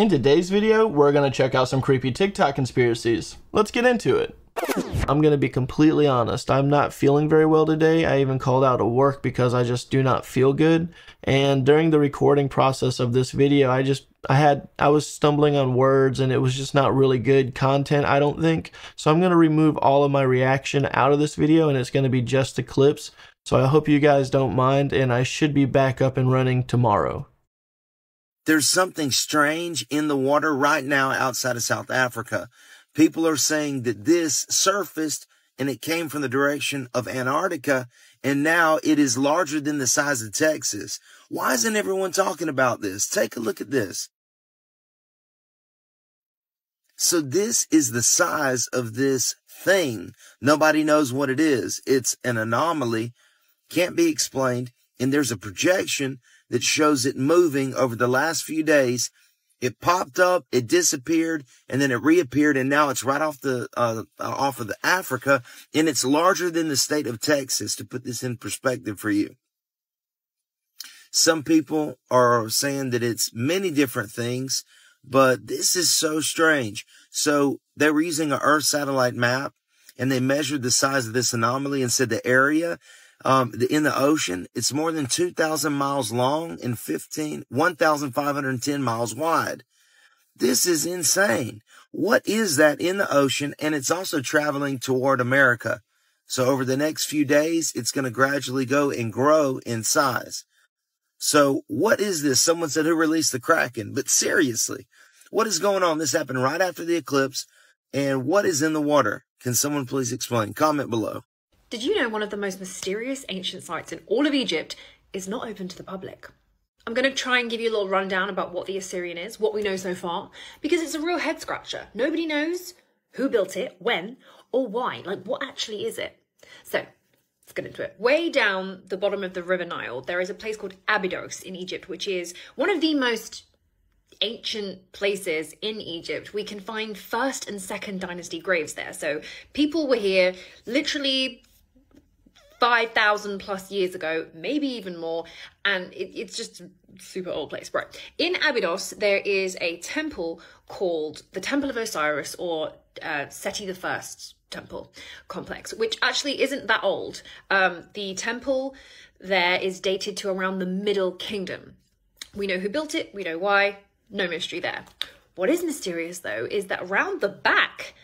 In today's video, we're to check out some creepy TikTok conspiracies. Let's get into it. I'm to be completely honest. I'm not feeling very well today. I even called out of work because I just do not feel good. And during the recording process of this video, I just I had I was stumbling on words and it was just not really good content, I don't think. So I'm to remove all of my reaction out of this video and it's to be just the clips. So I hope you guys don't mind and I should be back up and running tomorrow. There's something strange in the water right now outside of South Africa. People are saying that this surfaced and it came from the direction of Antarctica and now it is larger than the size of Texas. Why isn't everyone talking about this? Take a look at this. So this is the size of this thing. Nobody knows what it is. It's an anomaly, can't be explained, and there's a projection that shows it moving over the last few days. It popped up, it disappeared, and then it reappeared, and now it's right off the uh, off of the Africa, and it's larger than the state of Texas. To put this in perspective for you, some people are saying that it's many different things, but this is so strange. So they were using an Earth satellite map, and they measured the size of this anomaly and said the area um, in the ocean. It's more than 2,000 miles long and 15, 1,510 miles wide. This is insane. What is that in the ocean? And it's also traveling toward America. So over the next few days, it's going to gradually go and grow in size. So what is this? Someone said who released the Kraken, but seriously, what is going on? This happened right after the eclipse. And what is in the water? Can someone please explain? Comment below. Did you know one of the most mysterious ancient sites in all of Egypt is not open to the public? I'm going to try and give you a little rundown about what the Osirian is, what we know so far, because it's a real head scratcher. Nobody knows who built it, when, or why. Like, what actually is it? So, let's get into it. Way down the bottom of the River Nile, there is a place called Abydos in Egypt, which is one of the most ancient places in Egypt, we can find first and second dynasty graves there. So people were here literally 5,000 plus years ago, maybe even more. And it, it's just super old place. Right. In Abydos, there is a temple called the Temple of Osiris or uh, Seti the First temple complex, which actually isn't that old. Um, the temple there is dated to around the Middle Kingdom. We know who built it, we know why, no mystery there. What is mysterious though is that around the back,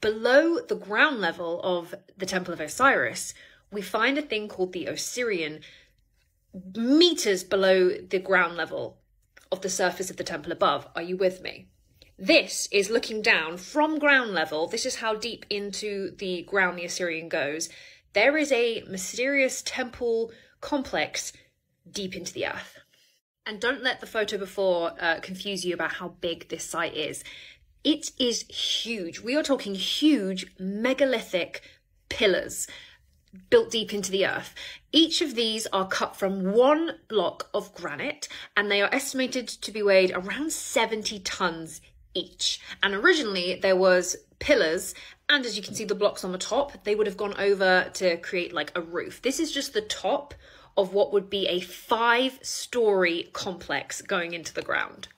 below the ground level of the Temple of Osiris, we find a thing called the Osirian meters below the ground level of the surface of the temple above. Are you with me? This is looking down from ground level. This is how deep into the ground the Osirian goes. There is a mysterious temple complex deep into the earth. And don't let the photo before uh, confuse you about how big this site is. It is huge. We are talking huge megalithic pillars built deep into the earth. Each of these are cut from one block of granite and they are estimated to be weighed around 70 tons each. And originally there was pillars and as you can see the blocks on the top, they would have gone over to create like a roof. This is just the top of what would be a five story complex going into the ground.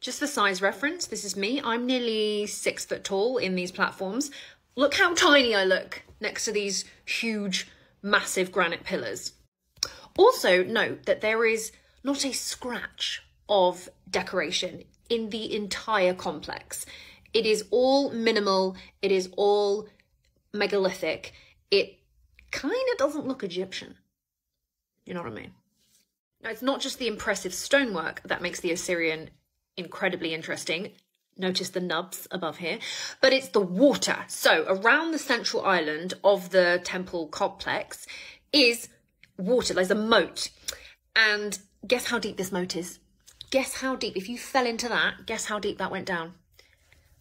Just for size reference, this is me. I'm nearly six foot tall in these platforms. Look how tiny I look next to these huge, massive granite pillars. Also, note that there is not a scratch of decoration in the entire complex. It is all minimal, it is all megalithic. It kind of doesn't look Egyptian. You know what I mean? Now, it's not just the impressive stonework that makes the Osirian incredibly interesting. Notice the nubs above here, but it's the water. So around the central island of the temple complex is water. There's a moat. And guess how deep this moat is? Guess how deep? If you fell into that, guess how deep that went down?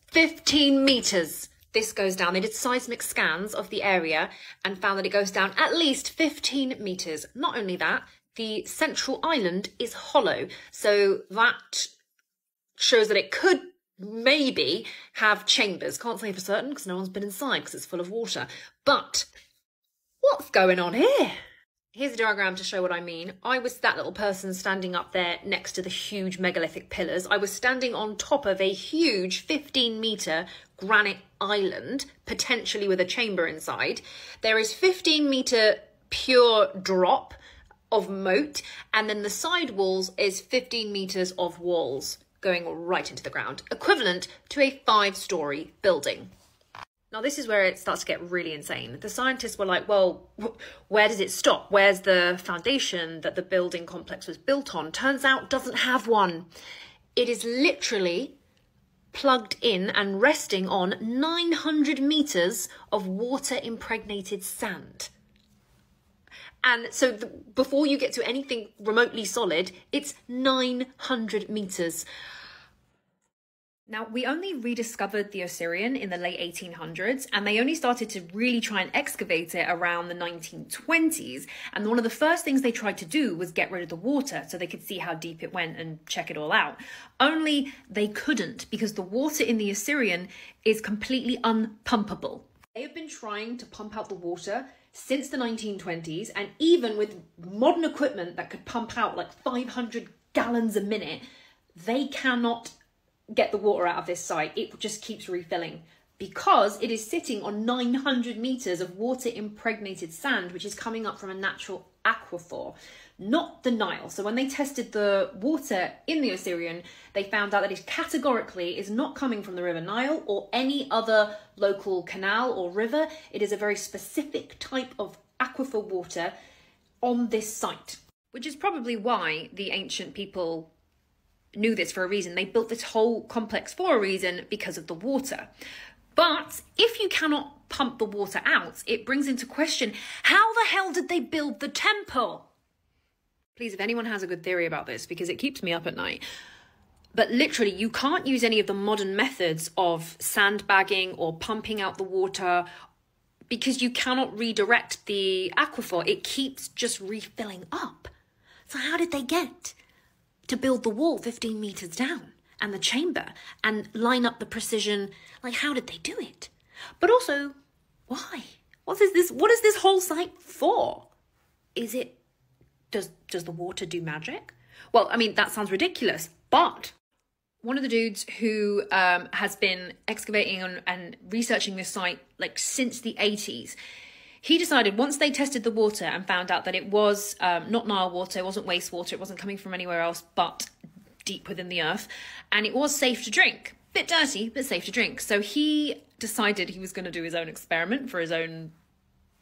15 meters. This goes down. They did seismic scans of the area and found that it goes down at least 15 meters. Not only that, the central island is hollow. So that shows that it could maybe have chambers. Can't say for certain because no one's been inside because it's full of water. But what's going on here? Here's a diagram to show what I mean. I was that little person standing up there next to the huge megalithic pillars. I was standing on top of a huge 15 metre granite island, potentially with a chamber inside. There is 15 metre pure drop of moat, and then the side walls is 15 metres of walls going right into the ground, equivalent to a five story building. Now, this is where it starts to get really insane. The scientists were like, well, where does it stop? Where's the foundation that the building complex was built on? Turns out doesn't have one. It is literally plugged in and resting on 900 meters of water impregnated sand. And so the, before you get to anything remotely solid, it's 900 meters. Now, we only rediscovered the Osirian in the late 1800s, and they only started to really try and excavate it around the 1920s. And one of the first things they tried to do was get rid of the water so they could see how deep it went and check it all out. Only they couldn't because the water in the Osirian is completely unpumpable. They have been trying to pump out the water since the 1920s, and even with modern equipment that could pump out like 500 gallons a minute, they cannot get the water out of this site. It just keeps refilling because it is sitting on 900 meters of water impregnated sand, which is coming up from a natural aquifer, not the Nile. So when they tested the water in the Osirian, they found out that it categorically is not coming from the River Nile or any other local canal or river. It is a very specific type of aquifer water on this site, which is probably why the ancient people knew this for a reason. They built this whole complex for a reason because of the water. But if you cannot pump the water out, it brings into question how the hell did they build the temple? Please, if anyone has a good theory about this, because it keeps me up at night. But literally, you can't use any of the modern methods of sandbagging or pumping out the water because you cannot redirect the aquifer. It keeps just refilling up. So, how did they get to build the wall 15 meters down and the chamber and line up the precision. Like, how did they do it? But also, why? What is this? What is this whole site for? Is it does does the water do magic? Well, I mean that sounds ridiculous, but one of the dudes who um, has been excavating and, and researching this site like since the 80s he decided once they tested the water and found out that it was um, not Nile water, it wasn't wastewater, it wasn't coming from anywhere else but deep within the earth, and it was safe to drink. Bit dirty, but safe to drink. So he decided he was going to do his own experiment for his own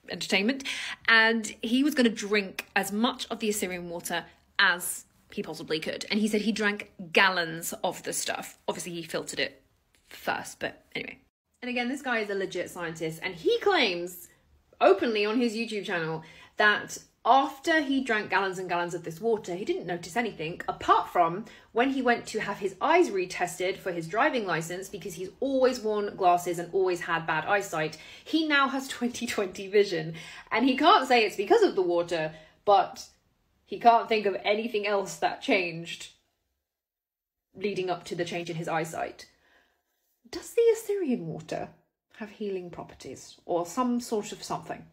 entertainment, and he was going to drink as much of the Osirian water as he possibly could. And he said he drank gallons of the stuff. Obviously, he filtered it first, but anyway. And again, this guy is a legit scientist, and he claims openly on his YouTube channel that after he drank gallons and gallons of this water, he didn't notice anything apart from when he went to have his eyes retested for his driving license because he's always worn glasses and always had bad eyesight. He now has 20/20 vision and he can't say it's because of the water, but he can't think of anything else that changed leading up to the change in his eyesight. Does the Osirian water have healing properties or some sort of something.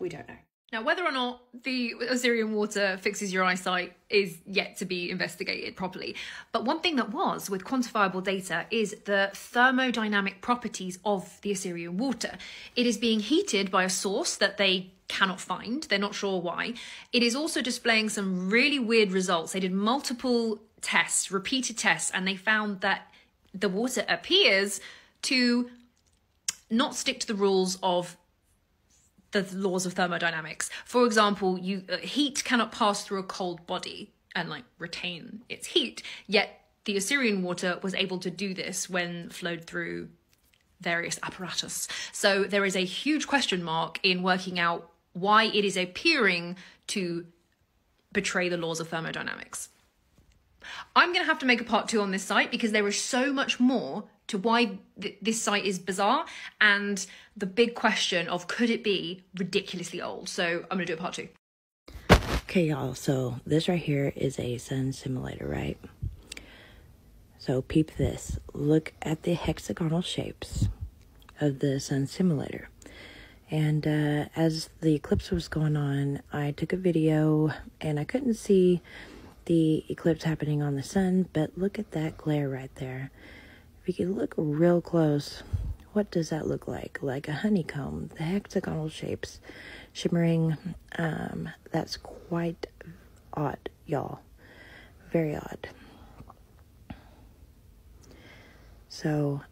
We don't know. Now, whether or not the Osirian water fixes your eyesight is yet to be investigated properly. But one thing that was with quantifiable data is the thermodynamic properties of the Osirian water. It is being heated by a source that they cannot find, they're not sure why. It is also displaying some really weird results. They did multiple tests, repeated tests, and they found that the water appears to not stick to the rules of the laws of thermodynamics. For example, you uh, heat cannot pass through a cold body and like retain its heat. Yet the Osirian water was able to do this when flowed through various apparatus. So there is a huge question mark in working out why it is appearing to betray the laws of thermodynamics. I'm going to have to make a part two on this site because there is so much more to why th- this site is bizarre and the big question of could it be ridiculously old. So I'm going to do a part two. Okay, y'all. So this right here is a sun simulator, right? So peep this. Look at the hexagonal shapes of the sun simulator. And uh, as the eclipse was going on, I took a video and I couldn't see the eclipse happening on the sun, but look at that glare right there. If you look real close, what does that look like? Like a honeycomb, the hexagonal shapes shimmering. Um, that's quite odd, y'all. Very odd. So,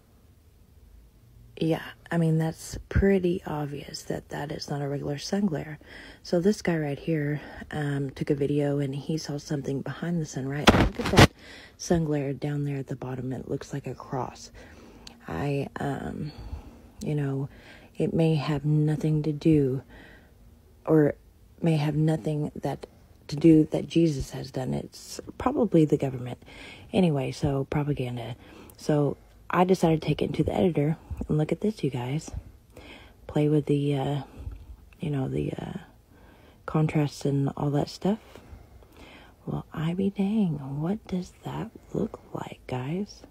yeah, I mean, that's pretty obvious that that is not a regular sun glare. So, this guy right here um, took a video and he saw something behind the sun, right? Look at that sun glare down there at the bottom. It looks like a cross. I, um, you know, it may have nothing to do or may have nothing that to do that Jesus has done. It's probably the government. Anyway, so propaganda. So I decided to take it into the editor and look at this, you guys. Play with the, uh, you know, the uh, contrasts and all that stuff. Well, I be dang, what does that look like, guys?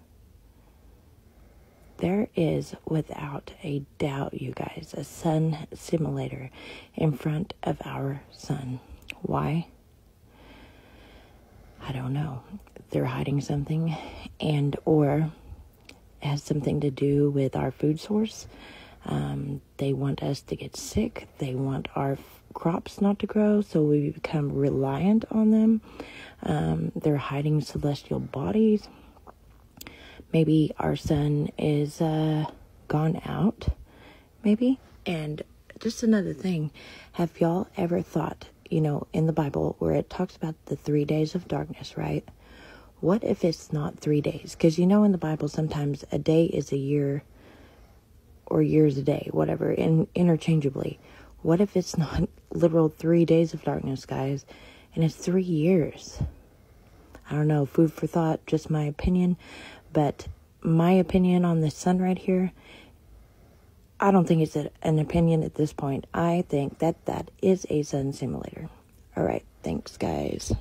There is, without a doubt, you guys, a sun simulator in front of our sun. Why? I don't know. They're hiding something, and or has something to do with our food source. Um, they want us to get sick. They want our crops not to grow, so we become reliant on them. Um, they're hiding celestial bodies maybe our sun is uh, gone out, maybe. And just another thing, have y'all ever thought, you know, in the Bible where it talks about the three days of darkness, right? What if it's not three days? Because you know, in the Bible, sometimes a day is a year or years a day, whatever, in, interchangeably. What if it's not literal three days of darkness, guys, and it's three years? I don't know, food for thought, just my opinion. But my opinion on the sun right here, I don't think it's a, an opinion at this point. I think that that is a sun simulator. All right, thanks, guys.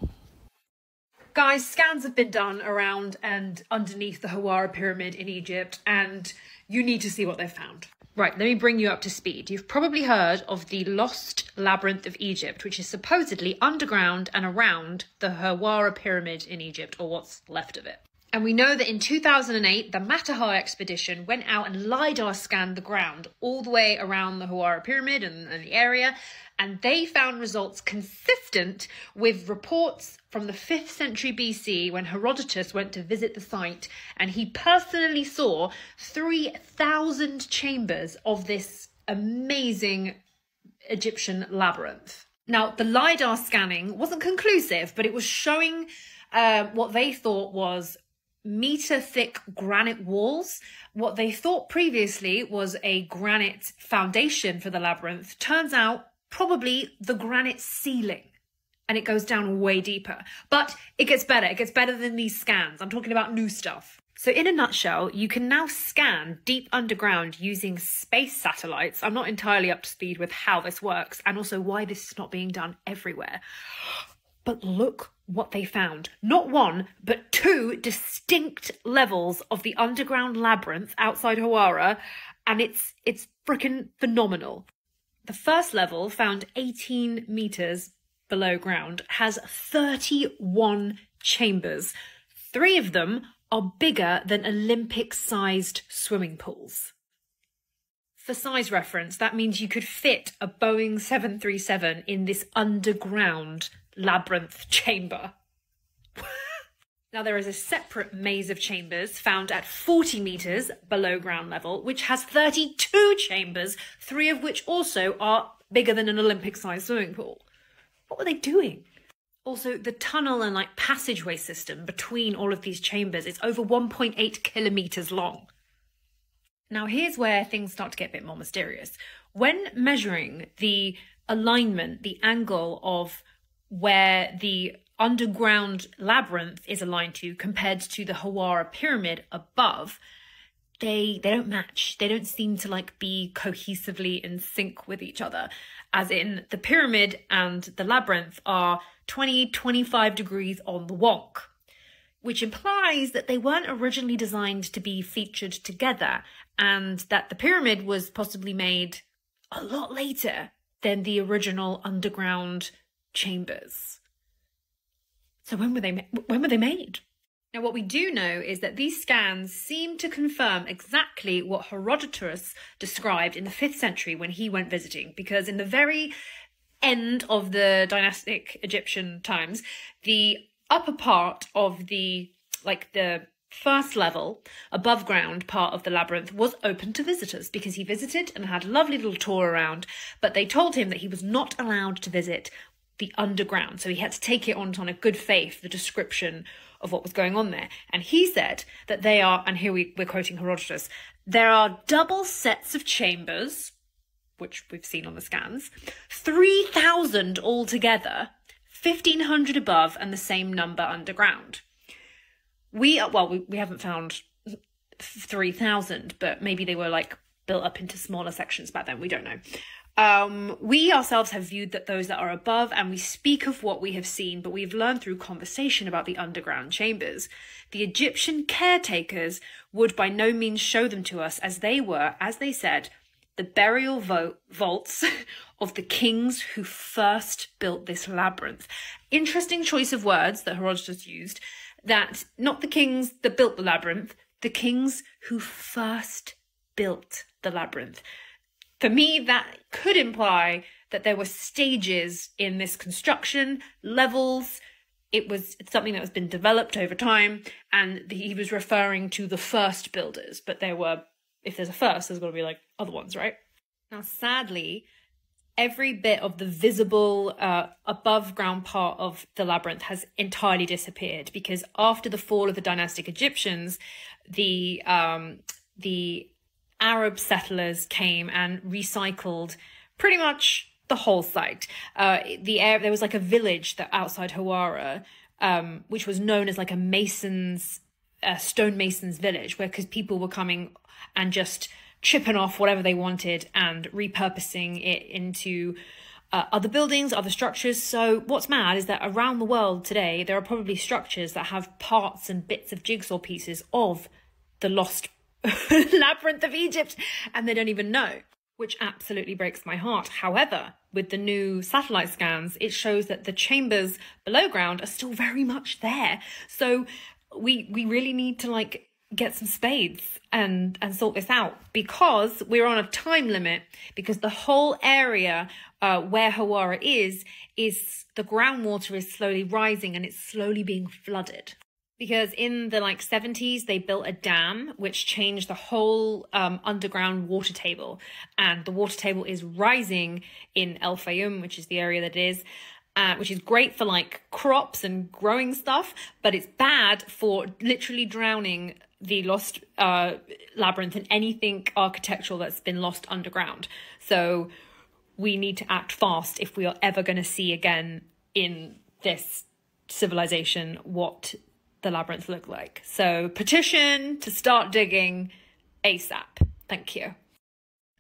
Guys, scans have been done around and underneath the Hawara pyramid in Egypt, and you need to see what they've found. Right, let me bring you up to speed. You've probably heard of the Lost Labyrinth of Egypt, which is supposedly underground and around the Hawara pyramid in Egypt, or what's left of it. And we know that in 2008, the Mataha expedition went out and LIDAR scanned the ground all the way around the Hawara Pyramid and, and the area, and they found results consistent with reports from the 5th century BC when Herodotus went to visit the site and he personally saw 3,000 chambers of this amazing Egyptian labyrinth. Now, the LIDAR scanning wasn't conclusive, but it was showing uh, what they thought was meter thick granite walls. What they thought previously was a granite foundation for the labyrinth turns out probably the granite ceiling. And it goes down way deeper. But it gets better. It gets better than these scans. I'm talking about new stuff. So, in a nutshell, you can now scan deep underground using space satellites. I'm not entirely up to speed with how this works and also why this is not being done everywhere. But look what they found. Not one, but two distinct levels of the underground labyrinth outside Hawara, and it's it's freaking phenomenal. The first level, found 18 meters below ground, has 31 chambers. Three of them are bigger than Olympic sized swimming pools. For size reference, that means you could fit a Boeing 737 in this underground labyrinth chamber. now, there is a separate maze of chambers found at 40 metres below ground level, which has 32 chambers, three of which also are bigger than an Olympic sized swimming pool. What were they doing? Also, the tunnel and like passageway system between all of these chambers is over 1.8 kilometres long. Now, here's where things start to get a bit more mysterious. When measuring the alignment, the angle of where the underground labyrinth is aligned to compared to the Hawara pyramid above, they they don't match. They don't seem to like be cohesively in sync with each other. As in the pyramid and the labyrinth are 20 25 degrees on the wonk, which implies that they weren't originally designed to be featured together and that the pyramid was possibly made a lot later than the original underground chambers. So when were they when were they made? Now, what we do know is that these scans seem to confirm exactly what Herodotus described in the 5th century when he went visiting, because in the very end of the dynastic Egyptian times, the upper part of the, like the first level, above ground part of the labyrinth was open to visitors because he visited and had a lovely little tour around, but they told him that he was not allowed to visit the underground. So he had to take it on on a good faith, the description of what was going on there. And he said that they are, and here we, we're quoting Herodotus, there are double sets of chambers, which we've seen on the scans, 3,000 altogether, 1,500 above, and the same number underground. We, well, we, we haven't found 3,000, but maybe they were like built up into smaller sections back then. We don't know. Um, we ourselves have viewed that those that are above, and we speak of what we have seen, but we've learned through conversation about the underground chambers. The Egyptian caretakers would by no means show them to us, as they were, as they said, the burial vo- vaults of the kings who first built this labyrinth. Interesting choice of words that Herodotus used. That not the kings that built the labyrinth, the kings who first built the labyrinth for me, that could imply that there were stages in this construction, levels. It was something that has been developed over time, and he was referring to the first builders. But there were, if there's a first, there's got to be like other ones, right? Now, sadly, every bit of the visible uh, above ground part of the labyrinth has entirely disappeared because after the fall of the dynastic Egyptians, the um, the Arab settlers came and recycled pretty much the whole site. Uh, the air, there was like a village that outside Hawara, um, which was known as like a mason's, uh, stonemason's village, where because people were coming and just chipping off whatever they wanted and repurposing it into uh, other buildings, other structures. So what's mad is that around the world today, there are probably structures that have parts and bits of jigsaw pieces of the lost labyrinth of Egypt and they don't even know, which absolutely breaks my heart. However, with the new satellite scans, it shows that the chambers below ground are still very much there. So we we really need to like get some spades and and sort this out because we're on a time limit because the whole area uh, where Hawara is is the groundwater is slowly rising and it's slowly being flooded because in the like 70s they built a dam which changed the whole um, underground water table. And the water table is rising in el fayum which is the area that it is uh, which is great for like crops and growing stuff but it's bad for literally drowning the lost uh, labyrinth and anything architectural that's been lost underground. So we need to act fast if we are ever going to see again in this civilization what the labyrinth look like. So petition to start digging ASAP. Thank you.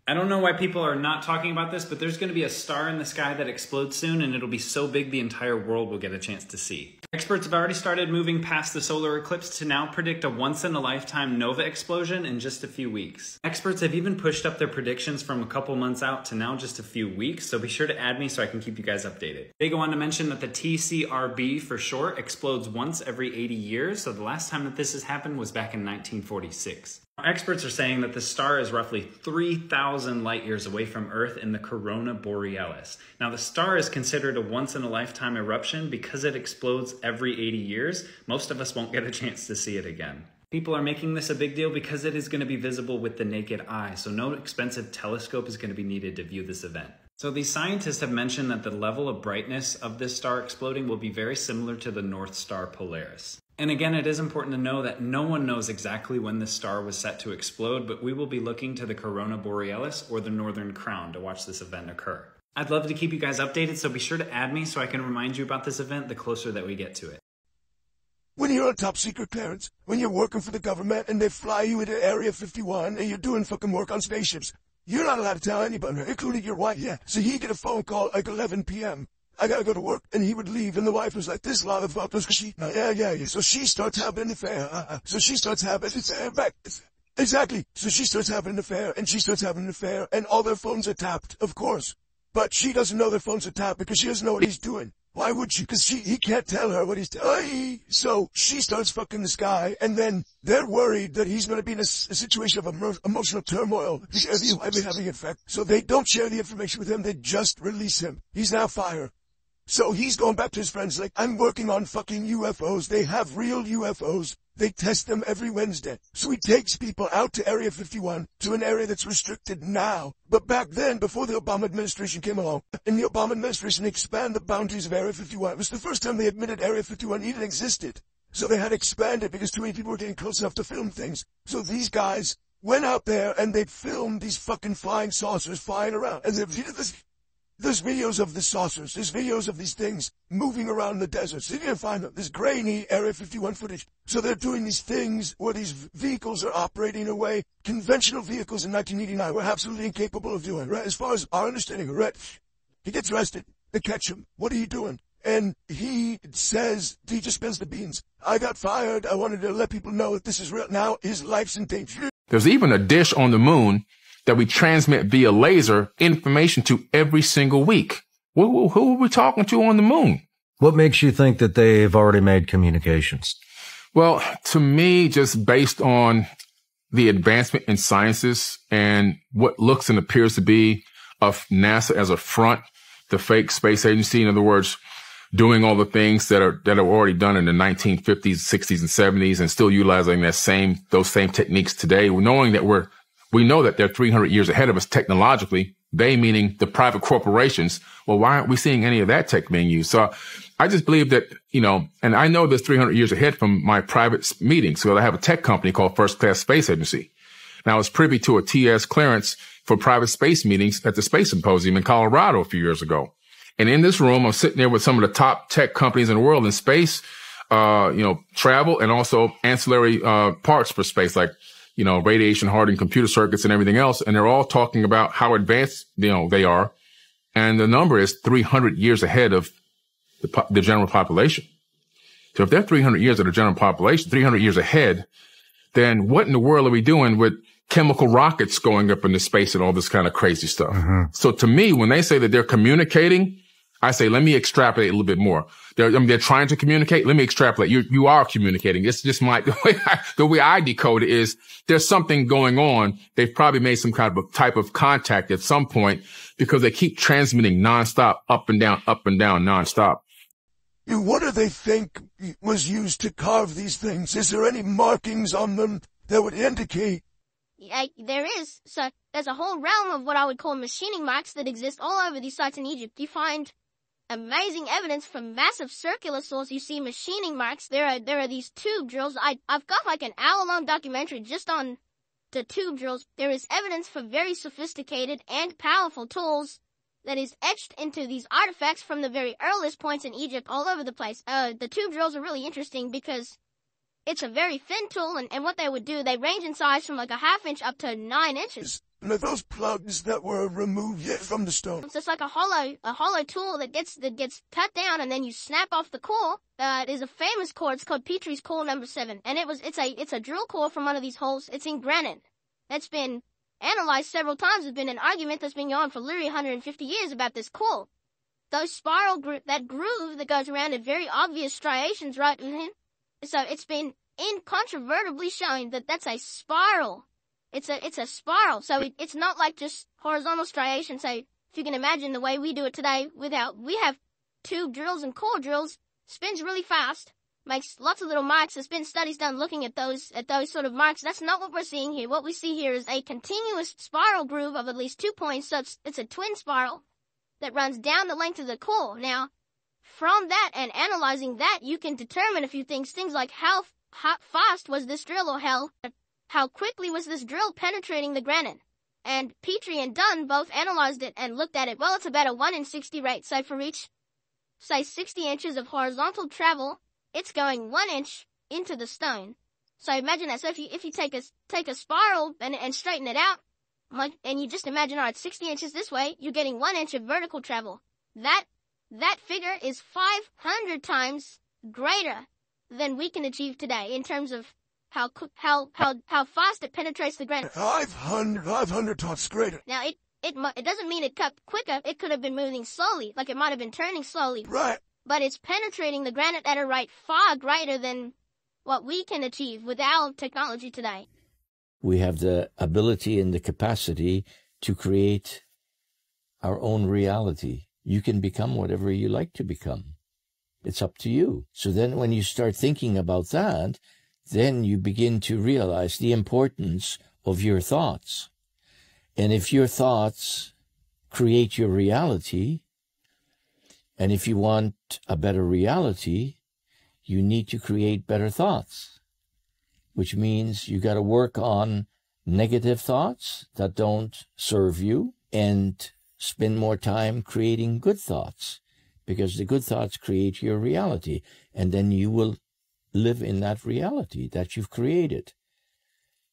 I don't know why people are not talking about this, but there's going to be a star in the sky that explodes soon, and it'll be so big the entire world will get a chance to see. Experts have already started moving past the solar eclipse to now predict a once in a lifetime nova explosion in just a few weeks. Experts have even pushed up their predictions from a couple months out to now just a few weeks, so be sure to add me so I can keep you guys updated. They go on to mention that the TCRB for short explodes once every 80 years, so the last time that this has happened was back in 1946. Experts are saying that the star is roughly 3,000 light years away from Earth in the corona borealis. Now, the star is considered a once in a lifetime eruption because it explodes every 80 years. Most of us won't get a chance to see it again. People are making this a big deal because it is going to be visible with the naked eye, so no expensive telescope is going to be needed to view this event. So these scientists have mentioned that the level of brightness of this star exploding will be very similar to the North Star Polaris. And again, it is important to know that no one knows exactly when this star was set to explode, but we will be looking to the Corona Borealis or the Northern Crown to watch this event occur. I'd love to keep you guys updated, so be sure to add me so I can remind you about this event the closer that we get to it. When you're on top secret clearance, when you're working for the government and they fly you into Area 51 and you're doing fucking work on spaceships, you're not allowed to tell anybody, including your wife. Yeah. So you get a phone call like 11 p.m. I gotta go to work. And he would leave, and the wife was like, this lot of fuckers, she, yeah, yeah, yeah. So she starts having an affair. Uh, so she starts having an affair back. Exactly. So she starts having an affair, and she starts having an affair, and all their phones are tapped, of course. But she doesn't know their phones are tapped because she doesn't know what he's doing. Why would she? Because she he can't tell her what he's doing. So she starts fucking this guy, and then they're worried that he's going to be in a situation of emo- emotional turmoil. Airbnb might be having an effect. So they don't share the information with him. They just release him. He's now fired. So he's going back to his friends like, I'm working on fucking UFOs. They have real UFOs. They test them every Wednesday. So he takes people out to Area 51, to an area that's restricted now. But back then, before the Obama administration came along, and the Obama administration expanded the boundaries of Area 51, it was the first time they admitted Area 51 even existed. So they had expanded because too many people were getting close enough to film things. So these guys went out there and they'd filmed these fucking flying saucers flying around. And they've, this, there's videos of the saucers. There's videos of these things moving around the desert. You can find them. There's grainy Area 51 footage. So they're doing these things where these vehicles are operating in a way conventional vehicles in 1989 were absolutely incapable of doing, right? As far as our understanding, right? He gets arrested. They catch him. What are you doing? And he says, he just spends the beans. I got fired. I wanted to let people know that this is real. Now his life's in danger. There's even a dish on the moon that we transmit via laser information to every single week. Who, who are we talking to on the moon? What makes you think that they've already made communications? Well, to me, just based on the advancement in sciences and what looks and appears to be of NASA as a front, the fake space agency, in other words, doing all the things that are that are already done in the 1950s, 60s, and 70s, and still utilizing that same those same techniques today, knowing that we're we know that they're 300 years ahead of us technologically. They meaning the private corporations. Well, why aren't we seeing any of that tech being used? So I just believe that, you know, and I know this 300 years ahead from my private meetings. So I have a tech company called First Class Space Agency. And I was privy to a TS clearance for private space meetings at the Space Symposium in Colorado a few years ago. And in this room, I'm sitting there with some of the top tech companies in the world in space, uh, you know, travel and also ancillary, uh, parts for space, like, you know, radiation hardened computer circuits and everything else. And they're all talking about how advanced, you know, they are. And the number is 300 years ahead of the, po- the general population. So if they're 300 years of the general population, 300 years ahead, then what in the world are we doing with chemical rockets going up into space and all this kind of crazy stuff? Mm-hmm. So to me, when they say that they're communicating, I say, let me extrapolate a little bit more. They're, I mean, they're trying to communicate. Let me extrapolate. You, you are communicating. It's just my, the way I, the way I decode it is there's something going on. They've probably made some kind of a type of contact at some point because they keep transmitting nonstop, up and down, up and down, nonstop. What do they think was used to carve these things? Is there any markings on them that would indicate? Yeah, there is. So there's a whole realm of what I would call machining marks that exist all over these sites in Egypt. You find amazing evidence from massive circular saws. You see machining marks. There are there are these tube drills. I I've got like an hour long documentary just on the tube drills. There is evidence for very sophisticated and powerful tools that is etched into these artifacts from the very earliest points in Egypt all over the place. Uh, the tube drills are really interesting because it's a very thin tool, and, and what they would do, they range in size from like a half inch up to nine inches. And are those plugs that were removed yet from the stone? It's like a hollow, a hollow tool that gets that gets cut down, and then you snap off the core. Uh, it is a famous core. It's called Petrie's core number seven, and it was it's a it's a drill core from one of these holes. It's in granite. That's been analyzed several times. There's been an argument that's been going on for literally 150 years about this core. Those spiral gro- that groove that goes around in very obvious striations, right? mhm. So it's been incontrovertibly shown that that's a spiral. It's a it's a spiral. So it, it's not like just horizontal striation. So if you can imagine the way we do it today, without we have tube drills and core drills, spins really fast, makes lots of little marks. There's been studies done looking at those at those sort of marks. That's not what we're seeing here. What we see here is a continuous spiral groove of at least two points. So it's, it's a twin spiral that runs down the length of the core. Now, from that and analyzing that, you can determine a few things. Things like how, how fast was this drill or how, how quickly was this drill penetrating the granite? And Petrie and Dunn both analyzed it and looked at it. Well, it's about a 1 in 60 rate. So for each, say 60 inches of horizontal travel, it's going 1 inch into the stone. So imagine that. So if you, if you take a, take a spiral and, and straighten it out, like, and you just imagine, alright, 60 inches this way, you're getting 1 inch of vertical travel. That that figure is 500 times greater than we can achieve today in terms of how how how how fast it penetrates the granite. 500, 500 times greater. Now it it mu- it doesn't mean it cut quicker. It could have been moving slowly, like it might have been turning slowly. Right. But it's penetrating the granite at a rate far greater than what we can achieve with our technology today. We have the ability and the capacity to create our own reality. You can become whatever you like to become. It's up to you. So then when you start thinking about that, then you begin to realize the importance of your thoughts. And if your thoughts create your reality, and if you want a better reality, you need to create better thoughts, which means you got to work on negative thoughts that don't serve you and spend more time creating good thoughts because the good thoughts create your reality and then you will live in that reality that you've created.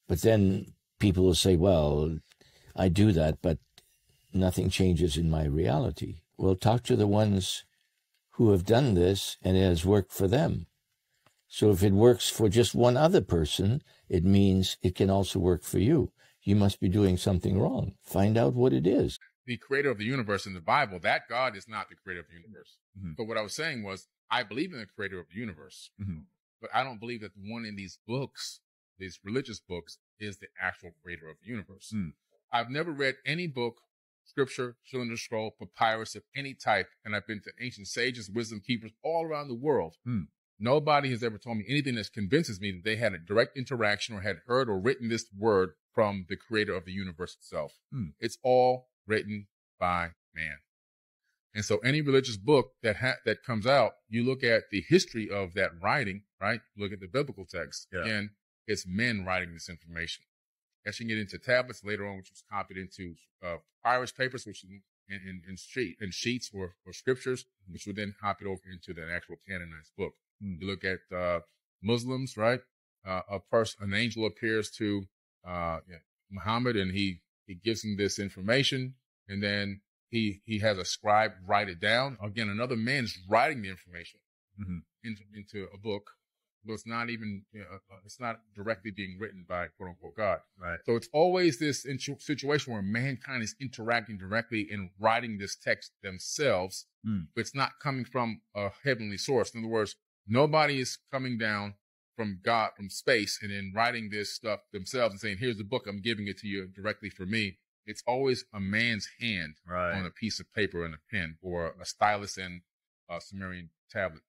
But then people will say, well, I do that, but nothing changes in my reality. Well, talk to the ones who have done this and it has worked for them. So if it works for just one other person, it means it can also work for you. You must be doing something wrong. Find out what it is. The creator of the universe in the Bible, that God is not the creator of the universe. Mhm. But what I was saying was, I believe in the creator of the universe, Mhm. But I don't believe that the one in these books, these religious books, is the actual creator of the universe. Mm. I've never read any book, scripture, cylinder scroll, papyrus of any type, and I've been to ancient sages, wisdom keepers all around the world. Mm. Nobody has ever told me anything that convinces me that they had a direct interaction or had heard or written this word from the creator of the universe itself. Mm. It's all written by man. And so any religious book that ha- that comes out, you look at the history of that writing, right? Look at the biblical text. Yeah. Again, it's men writing this information. As you get into tablets later on, which was copied into uh, papyrus papers, which in, in, in, sheet, in sheets or, or scriptures, which were then copied over into the actual canonized book. Mm. You look at uh, Muslims, right? Uh, a person, an angel appears to uh, Muhammad, and he he gives him this information, and then he he has a scribe write it down. Again, another man is writing the information Mhm. into into a book, but it's not even you know, uh, it's not directly being written by quote unquote God. Right. So it's always this intu- situation where mankind is interacting directly and writing this text themselves, Mm. but it's not coming from a heavenly source. In other words, nobody is coming down from God, from space, and then writing this stuff themselves and saying, here's the book, I'm giving it to you directly for me. It's always a man's hand Right. on a piece of paper and a pen or a stylus and a Sumerian tablet.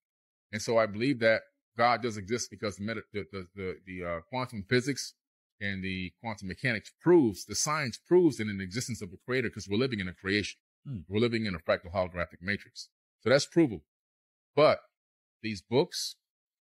And so I believe that God does exist because the, the, the, the, the uh, quantum physics and the quantum mechanics proves, the science proves in an existence of a creator because we're living in a creation. Hmm. We're living in a fractal holographic matrix. So that's provable. But these books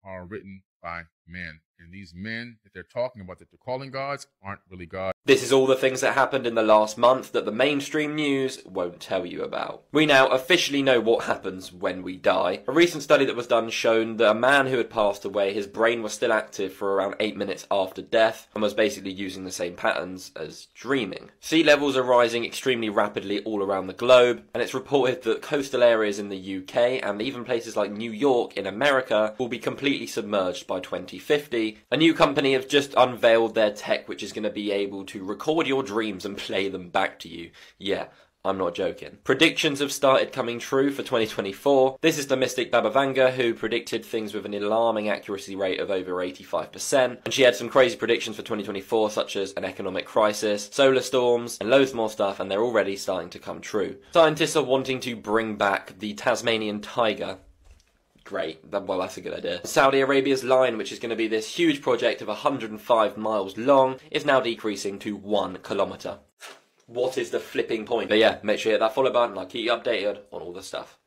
are written by men. And these men that they're talking about, that they're calling gods, aren't really gods. This is all the things that happened in the last month that the mainstream news won't tell you about. We now officially know what happens when we die. A recent study that was done shown that a man who had passed away, his brain was still active for around 8 minutes after death and was basically using the same patterns as dreaming. Sea levels are rising extremely rapidly all around the globe, and it's reported that coastal areas in the UK and even places like New York in America will be completely submerged by 2050. A new company have just unveiled their tech which is going to be able to record your dreams and play them back to you. Yeah. I'm not joking. Predictions have started coming true for 2024. This is the mystic Baba Vanga who predicted things with an alarming accuracy rate of over 85%. And she had some crazy predictions for 2024 such as an economic crisis, solar storms, and loads more stuff and they're already starting to come true. Scientists are wanting to bring back the Tasmanian tiger Great. Well, that's a good idea. Saudi Arabia's line, which is going to be this huge project of 105 miles long, is now decreasing to one kilometre. What is the flipping point? But yeah, make sure you hit that follow button. I'll keep you updated on all the stuff.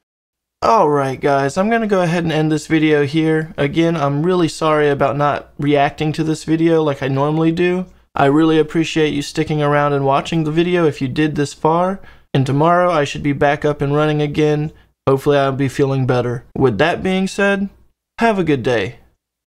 Alright guys, I'm gonna go ahead and end this video here. Again, I'm really sorry about not reacting to this video like I normally do. I really appreciate you sticking around and watching the video if you did this far. And tomorrow I should be back up and running again. Hopefully I'll be feeling better. With that being said, have a good day.